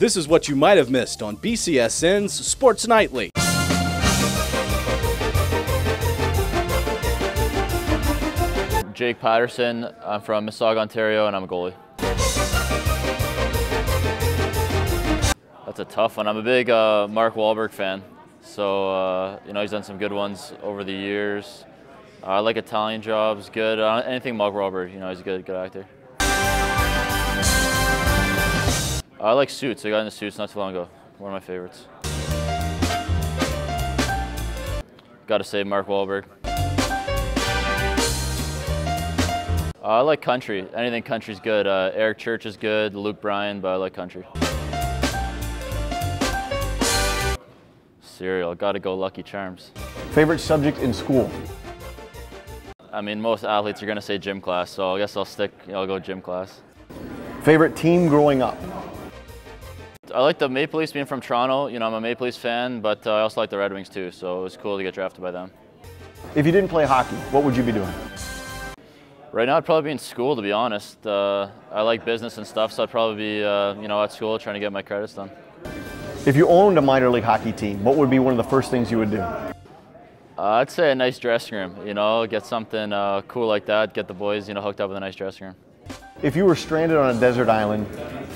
This is what you might have missed on BCSN's Sports Nightly. Jake Paterson. I'm from Mississauga, Ontario, and I'm a goalie. That's a tough one. I'm a big uh, Mark Wahlberg fan. So, uh, you know, he's done some good ones over the years. I like Italian jobs, good. Uh, anything Mark Wahlberg, you know, he's a good, good actor. I like Suits. I got into Suits not too long ago. One of my favorites. Got to say Mark Wahlberg. Uh, I like country. Anything country's good. Uh, Eric Church is good. Luke Bryan, but I like country. Cereal. Got to go Lucky Charms. Favorite subject in school? I mean, most athletes are going to say gym class, so I guess I'll stick. I'll go gym class. Favorite team growing up? I like the Maple Leafs being from Toronto. You know, I'm a Maple Leafs fan, but uh, I also like the Red Wings too. So it was cool to get drafted by them. If you didn't play hockey, what would you be doing? Right now, I'd probably be in school, to be honest. Uh, I like business and stuff, so I'd probably be, uh, you know, at school trying to get my credits done. If you owned a minor league hockey team, what would be one of the first things you would do? Uh, I'd say a nice dressing room. You know, get something uh, cool like that. Get the boys, you know, hooked up with a nice dressing room. If you were stranded on a desert island,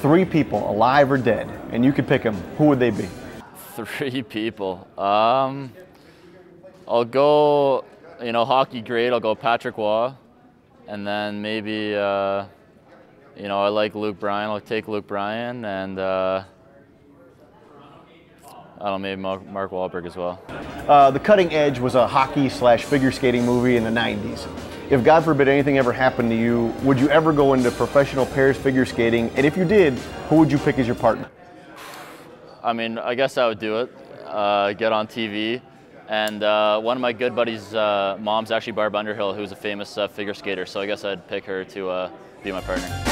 three people, alive or dead, and you could pick them, who would they be? Three people. Um, I'll go, you know, hockey great. I'll go Patrick Roy. And then maybe, uh, you know, I like Luke Bryan. I'll take Luke Bryan and uh, I don't know, maybe Mark, Mark Wahlberg as well. Uh, the Cutting Edge was a hockey slash figure skating movie in the 90s. If God forbid anything ever happened to you, would you ever go into professional pairs figure skating? And if you did, who would you pick as your partner? I mean, I guess I would do it. Uh, get on TV. And uh, one of my good buddies' uh, mom's actually Barb Underhill, who's a famous uh, figure skater. So I guess I'd pick her to uh, be my partner.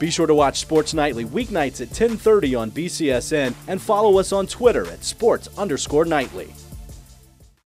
Be sure to watch Sports Nightly weeknights at 10:30 on BCSN and follow us on Twitter at sports underscore nightly.